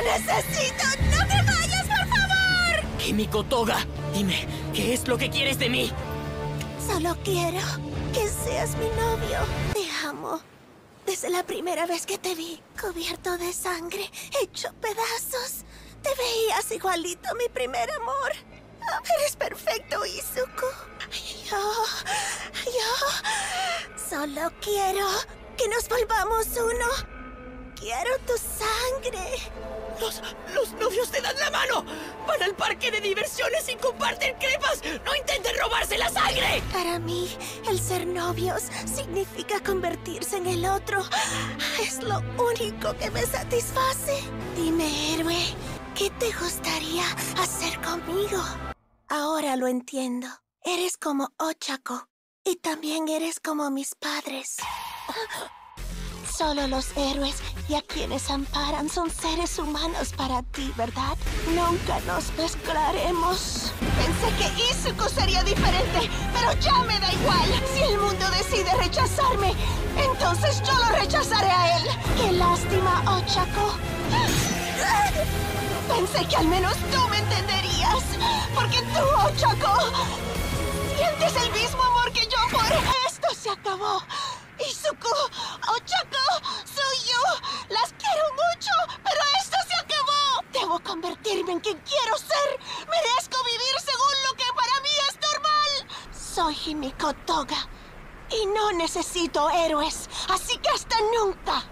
¡Te necesito! ¡No te vayas, por favor! Kimiko Toga, dime, ¿qué es lo que quieres de mí? Solo quiero que seas mi novio. Te amo. Desde la primera vez que te vi, cubierto de sangre, hecho pedazos. Te veías igualito a mi primer amor. Eres perfecto, Izuku. Yo... Yo... Solo quiero que nos volvamos uno. Quiero tu sangre. Los, los novios te dan la mano. Van al parque de diversiones y comparten crepas. No intenten robarse la sangre. Para mí, el ser novios significa convertirse en el otro. Es lo único que me satisface. Dime, héroe, ¿qué te gustaría hacer conmigo? Ahora lo entiendo. Eres como Ochako. Y también eres como mis padres. Solo los héroes y a quienes amparan son seres humanos para ti, ¿verdad? Nunca nos mezclaremos. Pensé que Izuku sería diferente, pero ya me da igual. Si el mundo decide rechazarme, entonces yo lo rechazaré a él. ¡Qué lástima, Ochako! Pensé que al menos tú me entenderías, porque tú, Ochako, sientes el mismo amor que yo por... Esto se acabó. Convertirme en quien quiero ser. Merezco vivir según lo que para mí es normal. Soy Himiko Toga y no necesito héroes, así que hasta nunca.